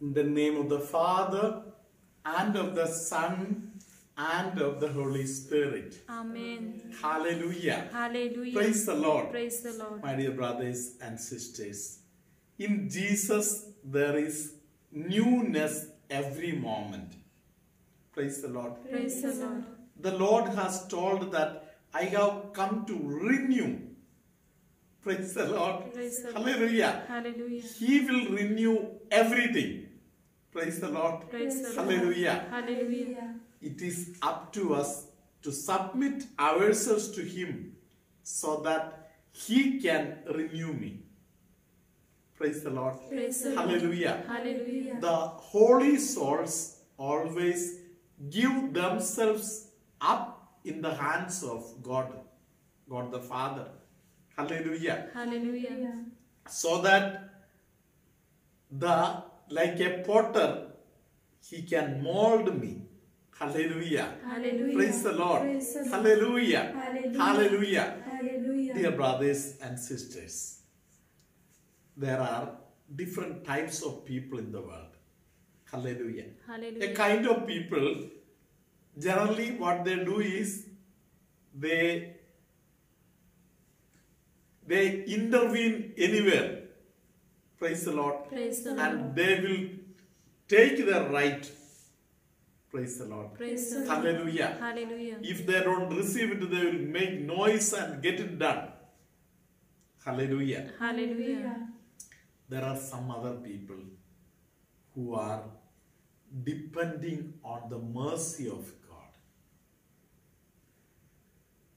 In the name of the Father, and of the Son, and of the Holy Spirit. Amen. Hallelujah. Hallelujah. Praise the Lord. Praise the Lord. My dear brothers and sisters, in Jesus there is newness every moment. Praise the Lord. Praise the Lord. The Lord has told that I have come to renew. Praise the Lord. Praise the Lord. Hallelujah. Hallelujah. He will renew everything. Praise the Lord. Praise the Lord. Hallelujah. Hallelujah. It is up to us to submit ourselves to Him so that He can renew me. Praise the Lord. Praise the Lord. Hallelujah. Hallelujah. The holy souls always give themselves up in the hands of God, God the Father. Hallelujah. Hallelujah. So that the like a potter, he can mold me. Hallelujah. Hallelujah. Praise the Lord. Praise the Lord. Hallelujah. Hallelujah. Hallelujah. Hallelujah. Dear brothers and sisters, there are different types of people in the world. Hallelujah. A kind of people, generally what they do is they they intervene anywhere. Praise the Lord. Praise the Lord. And they will take their right. Praise the Lord. Praise the Lord. Hallelujah. Hallelujah. If they don't receive it, they will make noise and get it done. Hallelujah. Hallelujah. There are some other people who are depending on the mercy of God.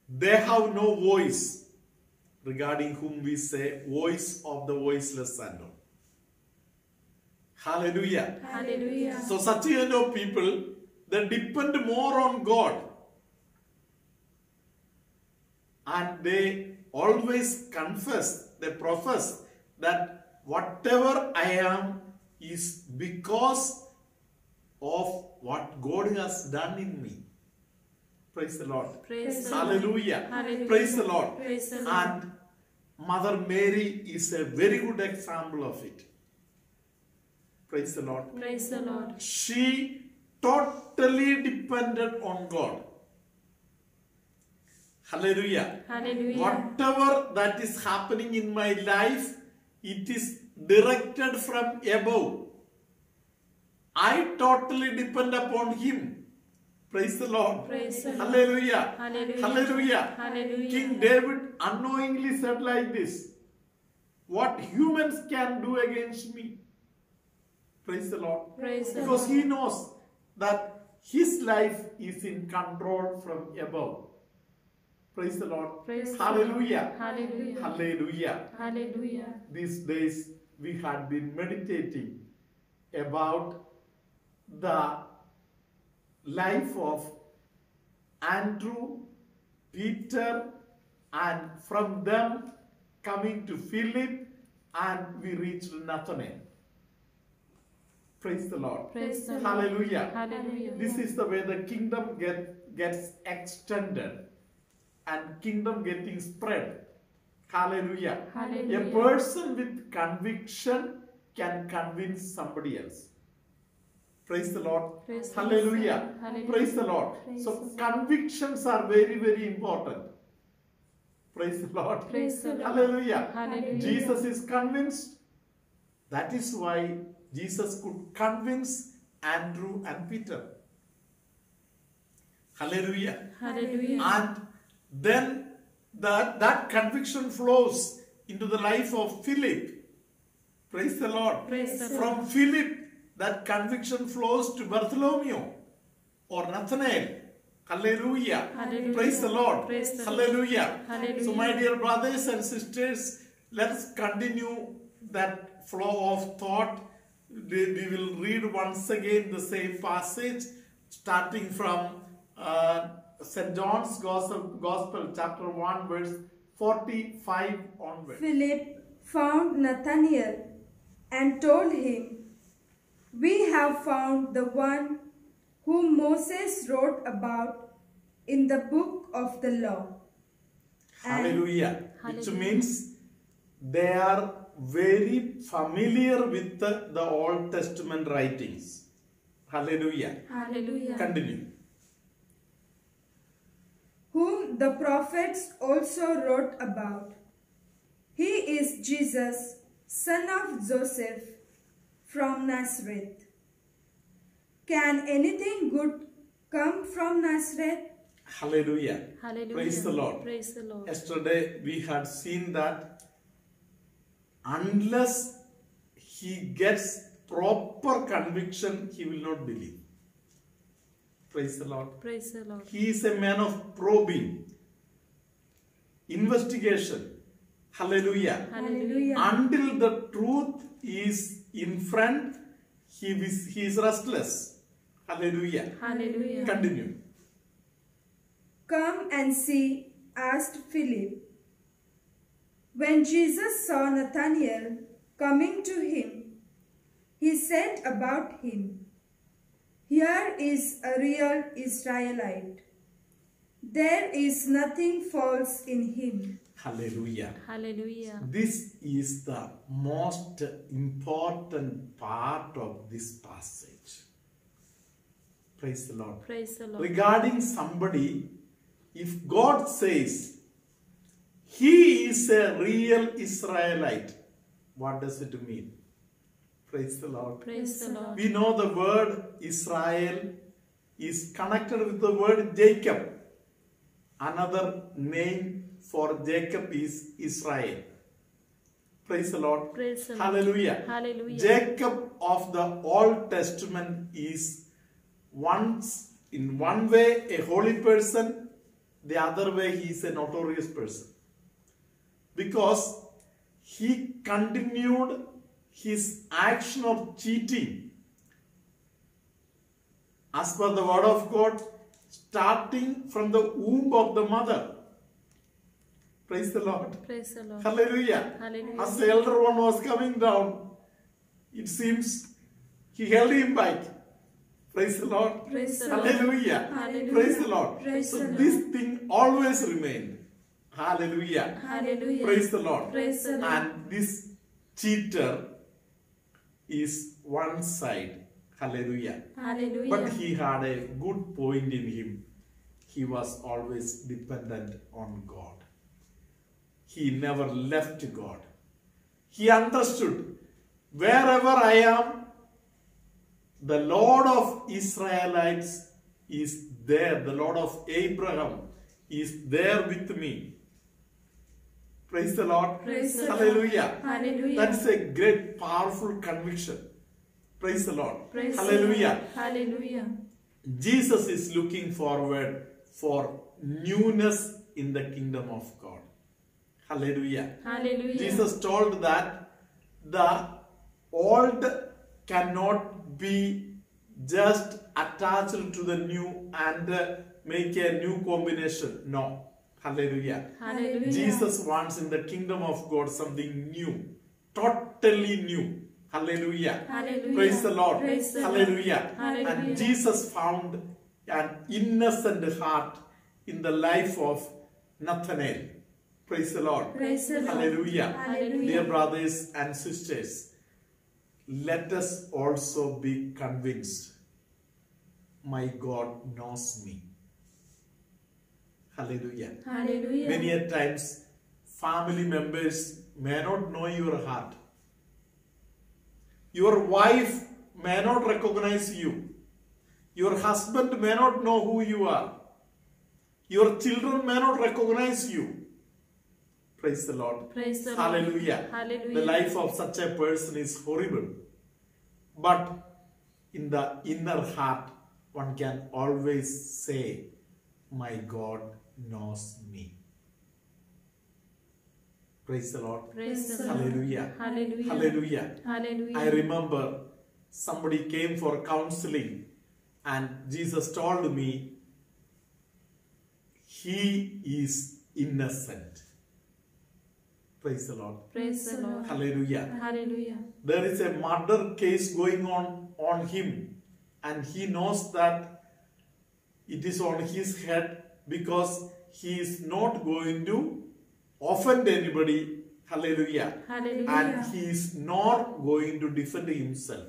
They have no voice regarding whom we say voice of the voiceless and all. Hallelujah. Hallelujah. So such kind of people, they depend more on God. And they always confess, they profess that whatever I am is because of what God has done in me. Praise the Lord. Praise the Lord. Hallelujah. Hallelujah. Praise the Lord. Praise the Lord. And Mother Mary is a very good example of it. Praise the Lord Praise the Lord. she totally depended on God. Hallelujah. Hallelujah. Whatever that is happening in my life, it is directed from above. I totally depend upon Him. Praise the Lord. Praise the Lord. Hallelujah. Hallelujah. Hallelujah. Hallelujah. King David unknowingly said like this What humans can do against me. Praise the Lord. Praise the Because Lord. he knows that his life is in control from above. Praise the Lord. Praise the Hallelujah. Hallelujah. Hallelujah. Hallelujah. These days we had been meditating about the life of Andrew, Peter, and from them coming to Philip, and we reached Nathanael. Praise the Lord. Praise the Lord. Hallelujah. Hallelujah. This is the way the kingdom get, gets extended and kingdom getting spread. Hallelujah. Hallelujah. A person with conviction can convince somebody else. Praise the Lord. Praise Hallelujah. Hallelujah. Praise the Lord. Praise so the convictions are very, very important. Praise the Lord. Praise the Lord. Hallelujah. Hallelujah. Jesus is convinced. That is why Jesus could convince Andrew and Peter. Hallelujah. Hallelujah. And then that, that conviction flows into the life of Philip. Praise the Lord. Praise the From Philip, that conviction flows to Bartholomew or Nathanael. Hallelujah. Hallelujah. Praise the Lord. Praise the Hallelujah. Hallelujah. So, my dear brothers and sisters, let's continue that flow of thought. We we will read once again the same passage, starting from uh, St. John's Gospel, Gospel, chapter 1, verse 45 onwards. Philip found Nathanael and told him, We have found the one whom Moses wrote about in the book of the law. And- Hallelujah. Which means they are very familiar with the, the Old Testament writings. Hallelujah. Hallelujah. Continue. whom the prophets also wrote about. He is Jesus, son of Joseph, from Nazareth. Can anything good come from Nazareth? Hallelujah. Hallelujah. Praise the Lord. Praise the Lord. Yesterday we had seen that unless he gets proper conviction, he will not believe. Praise the Lord. Praise the Lord. He is a man of probing, investigation. Hallelujah. Hallelujah. Until the truth is in front, he is, he is restless. Hallelujah. Hallelujah. Continue. Come and see, asked Philip. When Jesus saw Nathanael coming to him, he said about him, Here is a real Israelite. There is nothing false in him. Hallelujah. Hallelujah. This is the most important part of this passage. Praise the Lord. Praise the Lord. Regarding somebody, if God says he is a real Israelite, what does it mean? Praise the Lord. Praise the Lord. We know the word Israel is connected with the word Jacob. Another name for Jacob is Israel. Praise the Lord. Praise the Lord. Hallelujah. Hallelujah. Jacob of the Old Testament is once in one way a holy person, the other way he is a notorious person. Because he continued his action of cheating as per the word of God, starting from the womb of the mother. Praise the Lord. Praise the Lord. Hallelujah. Hallelujah. As the elder one was coming down, it seems he held him back. Praise the Lord. Praise the Lord. Hallelujah. Praise the Lord. Praise so the this thing always remained. Hallelujah. Hallelujah. Praise the Lord. Praise the Lord. And this cheater is one side. Hallelujah. Hallelujah. But he had a good point in him. He was always dependent on God. He never left God. He understood wherever I am, the Lord of Israelites is there. The Lord of Abraham is there with me. Praise the Lord. Praise the Lord. Hallelujah. Hallelujah. That's a great, powerful conviction. Praise the Lord. Praise Hallelujah. Lord. Hallelujah. Jesus is looking forward for newness in the kingdom of God. Hallelujah. Hallelujah. Jesus told that the old cannot be just attached to the new and make a new combination. No. Hallelujah. Hallelujah. Jesus wants in the kingdom of God something new, totally new. Hallelujah. Hallelujah. Praise the Lord. Praise the Lord. Hallelujah. Hallelujah. And Jesus found an innocent heart in the life of Nathanael. Praise the Lord. Praise the Lord. Hallelujah. Hallelujah. Dear brothers and sisters, let us also be convinced my God knows me. Hallelujah. Hallelujah. Many a times, family members may not know your heart. Your wife may not recognize you. Your husband may not know who you are. Your children may not recognize you. Praise the Lord. Praise the Lord. Hallelujah. Hallelujah. The life of such a person is horrible. But in the inner heart, one can always say, My God knows me. Praise the Lord. Praise the Lord. Hallelujah. Hallelujah. Hallelujah. Hallelujah. I remember somebody came for counseling and Jesus told me he is innocent. Praise the Lord. Praise the Lord. Hallelujah. Hallelujah. There is a murder case going on on him and he knows that it is on his head because he is not going to offend anybody. Hallelujah. Hallelujah. And he is not going to defend himself.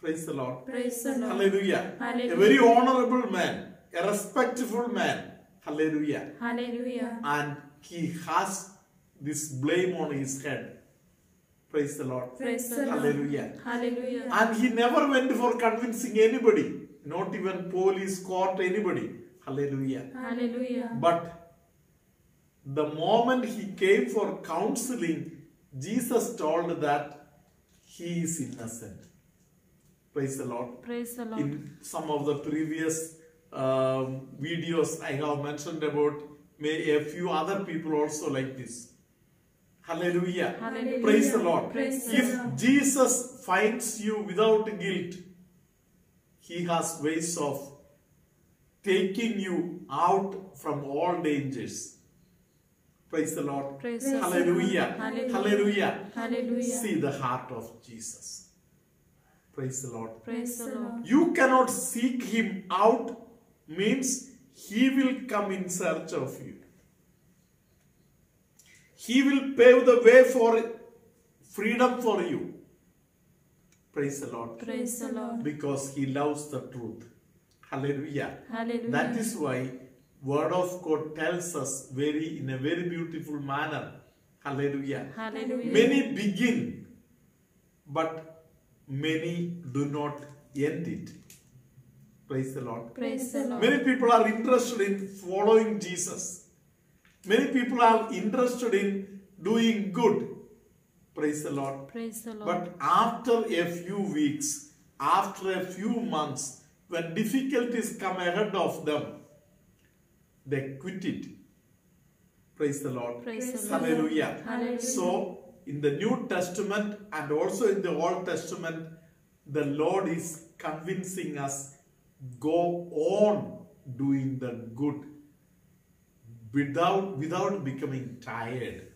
Praise the Lord. Praise the Lord. Hallelujah. Hallelujah. A very honorable man, a respectful man. Hallelujah. Hallelujah. And he has this blame on his head. Praise the Lord. Praise the Lord. Hallelujah. Hallelujah. And he never went for convincing anybody, not even police, court, anybody. Hallelujah. Hallelujah. But the moment he came for counseling, Jesus told that he is innocent. Praise the Lord. Praise the Lord. In some of the previous um, videos, I have mentioned about may a few other people also like this. Hallelujah. Hallelujah. Praise the Lord. Praise the if Lord. Jesus finds you without guilt, he has ways of taking you out from all dangers. Praise the Lord. Praise the Lord. Hallelujah. Hallelujah. Hallelujah. Hallelujah. See the heart of Jesus. Praise the Lord. Praise the Lord. You cannot seek him out means he will come in search of you. He will pave the way for freedom for you. Praise the Lord. Praise the Lord. Because he loves the truth. Hallelujah. Hallelujah. That is why word of God tells us very in a very beautiful manner. Hallelujah. Hallelujah. Many begin, but many do not end it. Praise the Lord. Praise the Lord. Many people are interested in following Jesus. Many people are interested in doing good. Praise the Lord. Praise the Lord. But after a few weeks, after a few months, when difficulties come ahead of them, they quit it. Praise the Lord. Praise the Lord. Hallelujah. Hallelujah. So, in the New Testament and also in the Old Testament, the Lord is convincing us go on doing the good without without becoming tired.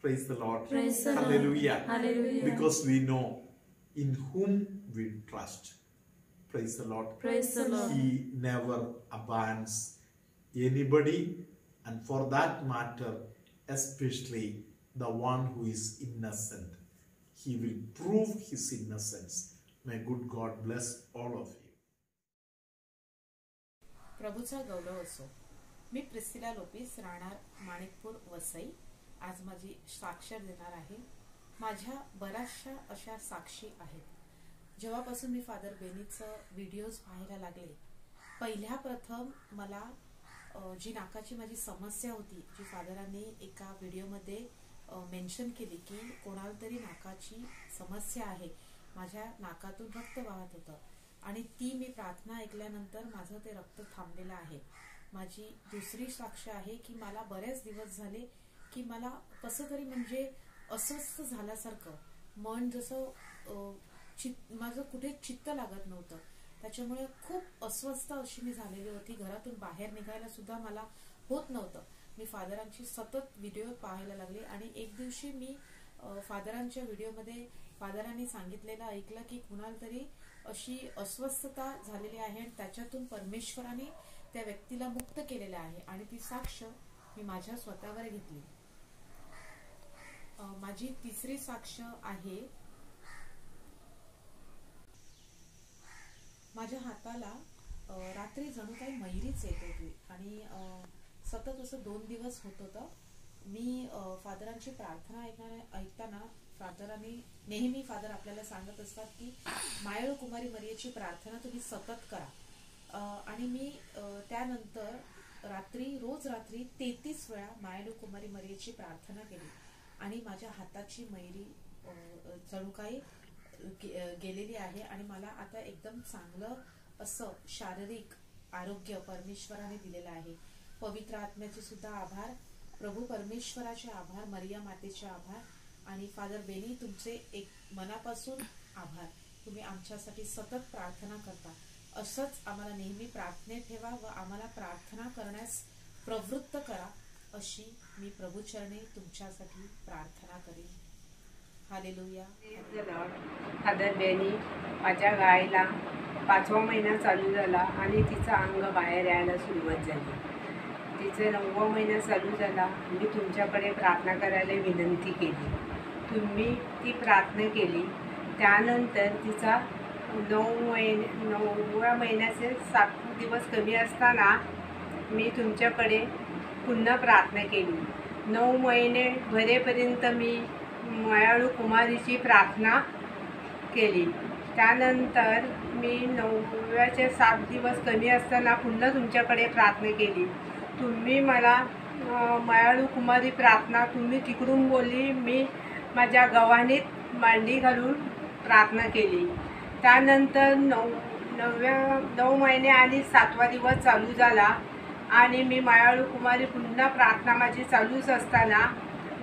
Praise the Lord. Praise the Lord. Hallelujah. Hallelujah. Because we know in whom we trust. Praise the Lord. Praise the Lord. He never abandons anybody, and for that matter, especially the one who is innocent. He will prove his innocence. May good God bless all of you. प्रभूचा गौरव असो मी प्रिस्तिला Lopes राहणार माणिकपूर वसई आज माझी साक्षर देणार आहे. माझ्या बऱ्याचशा अशा साक्षी आहेत. जेव्हापासून मी फादर बेनीचं व्हिडिओज पाहायला लागले पहिल्या प्रथम मला जी नाकाची माझी समस्या होती जी फादरांनी एका व्हिडिओमध्ये मेन्शन केली की कोणाला तरी नाकाची समस्या आहे. माझ्या नाकातून रक्त वाहत होतं. आणि ती मी प्रार्थना ऐकल्यानंतर माझं ते रक्त थांबलेलं आहे. माझी दुसरी साक्ष आहे की मला बरेच दिवस झाले की मला कसं तरी म्हणजे अस्वस्थ झाल्यासारखं मन जसं चित माझं कुठे चित्त लागत नव्हतं. त्याच्यामुळे खूप अस्वस्थ अशी मी झालेली होती. घरातून बाहेर निघायला सुद्धा मला होत नव्हतं. मी फादरांची सतत व्हिडिओ पाहायला लागले आणि एक दिवशी मी फादरांच्या व्हिडिओमध्ये फादरांनी सांगितलेलं ऐकलं की कुणाला तरी अशी अस्वस्थता झालेली आहे आणि त्याच्यातून परमेश्वराने त्या व्यक्तीला मुक्त केलेलं आहे आणि ती साक्ष मी माझ्या स्वतःवर घेतली. माझी तिसरी साक्ष आहे. माझ्या हाताला रात्री जणू काही मयुरीच येत होती. आणि सतत असं दोन दिवस होत होतं. मी फादरांची प्रार्थना ऐकण्या ऐकताना फादरांनी नेहमी फादर आपल्याला सांगत असतात की मायाळ कुमारी मरियेची प्रार्थना तुम्ही सतत करा. आणि मी त्यानंतर रात्री रोज रात्री तेहतीस वेळा मायाळू कुमारी मरियेची प्रार्थना केली. आणि माझ्या हाताची मैरी चढू जणू काही गे- गेलेली आहे आणि मला आता एकदम चांगलं असं शारीरिक आरोग्य परमेश्वराने दिलेलं आहे. पवित्र आत्म्याचे सुद्धा आभार. प्रभू परमेश्वराचे आभार मरिया मातेचे आभार आणि फादर बेनी तुमचे एक मनापासून आभार. तुम्ही आमच्यासाठी सतत प्रार्थना करता. असंच आम्हाला नेहमी प्रार्थनेत ठेवा व आम्हाला प्रार्थना करण्यास प्रवृत्त करा. अशी मी प्रभूचरणे तुमच्यासाठी प्रार्थना करेन. हालेलुया फादर बेनी माझ्या गायला पाचवा महिना चालू झाला आणि तिचं अंग बाहेर यायला सुरुवात झाली. तिचं नववा महिना चालू झाला. मी तुमच्याकडे प्रार्थना करायला विनंती केली. तुम्ही ती प्रार्थना केली. त्यानंतर तिचा नऊ महिने नवव्या महिन्याचे सात दिवस कमी असताना मी तुमच्याकडे पुन्हा प्रार्थना केली. नऊ महिने भरेपर्यंत मी मयाळू कुमारीची प्रार्थना केली. त्यानंतर मी नवव्याचे सात दिवस कमी असताना पुन्हा तुमच्याकडे प्रार्थना केली. तुम्ही मला अं, मयाळू कुमारी प्रार्थना तुम्ही तिकडून बोलली मी माझ्या गव्हाणीत मांडी घालून प्रार्थना केली. त्यानंतर नऊ नवव्या नऊ महिने आणि सातवा दिवस चालू झाला. आणि मी मायाळू कुमारी पुन्हा प्रार्थना माझी चालूच असताना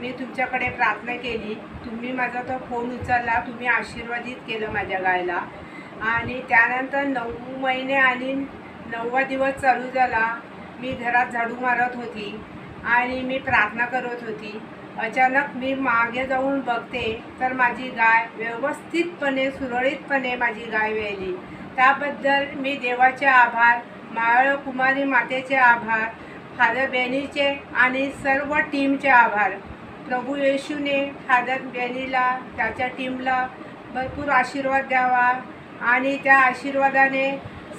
मी तुमच्याकडे प्रार्थना केली. तुम्ही माझा तो फोन उचलला तुम्ही आशीर्वादित केलं माझ्या गायला. आणि त्यानंतर नऊ महिने आणि नववा दिवस चालू झाला. मी घरात झाडू मारत होती आणि मी प्रार्थना करत होती. अचानक मी मागे जाऊन बघते तर माझी गाय व्यवस्थितपणे सुरळीतपणे माझी गाय वेली त्याबद्दल मी देवाचे आभार माळ कुमारी मातेचे आभार फादर बेनीचे आणि सर्व टीमचे आभार प्रभू येशूने फादर बेनीला त्याच्या टीमला भरपूर आशीर्वाद द्यावा आणि त्या आशीर्वादाने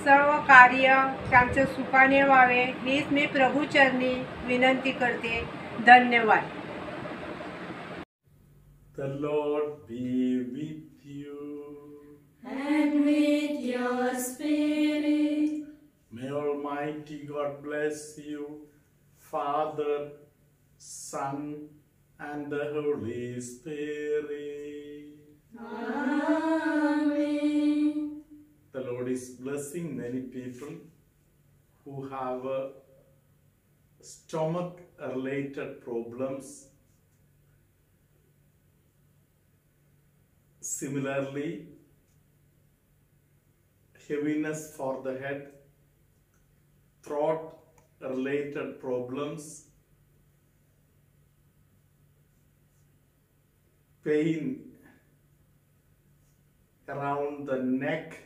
सर्व कार्य त्यांचं सुखाने व्हावे हीच मी प्रभूचरणी विनंती करते धन्यवाद The Lord be with you. And with your spirit. May Almighty God bless you, Father, Son, and the Holy Spirit. Amen. The Lord is blessing many people who have uh, stomach related problems. Similarly, heaviness for the head, throat related problems, pain around the neck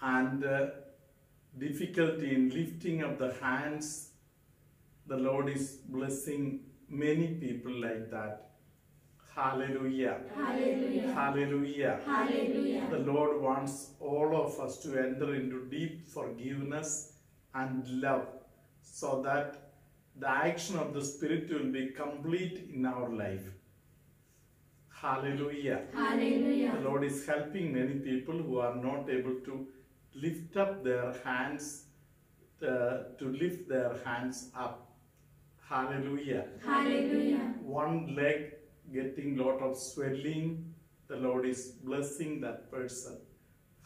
and uh, difficulty in lifting of the hands. The Lord is blessing many people like that. Hallelujah. Hallelujah. Hallelujah. Hallelujah. The Lord wants all of us to enter into deep forgiveness and love so that the action of the Spirit will be complete in our life. Hallelujah. Hallelujah. The Lord is helping many people who are not able to lift up their hands, uh, to lift their hands up. Hallelujah. Hallelujah. One leg getting lot of swelling, the Lord is blessing that person.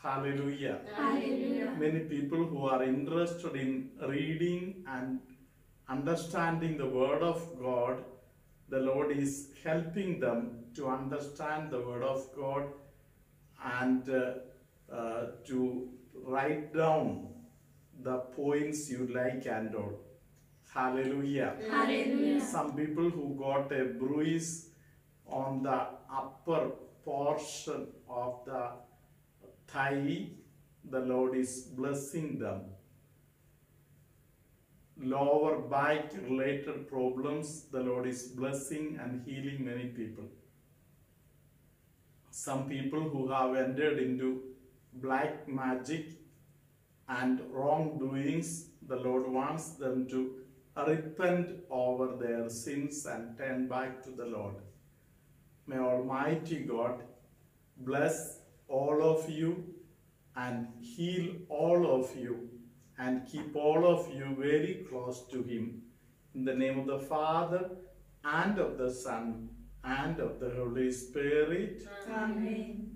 Hallelujah. Hallelujah. Many people who are interested in reading and understanding the Word of God, the Lord is helping them to understand the Word of God and uh, uh, to write down the points you like and all. Hallelujah. Hallelujah. Some people who got a bruise on the upper portion of the thigh, the Lord is blessing them. Lower back related problems, the Lord is blessing and healing many people. Some people who have entered into black magic and wrongdoings, the Lord wants them to repent over their sins and turn back to the Lord. May Almighty God bless all of you and heal all of you and keep all of you very close to Him. In the name of the Father and of the Son and of the Holy Spirit. Amen.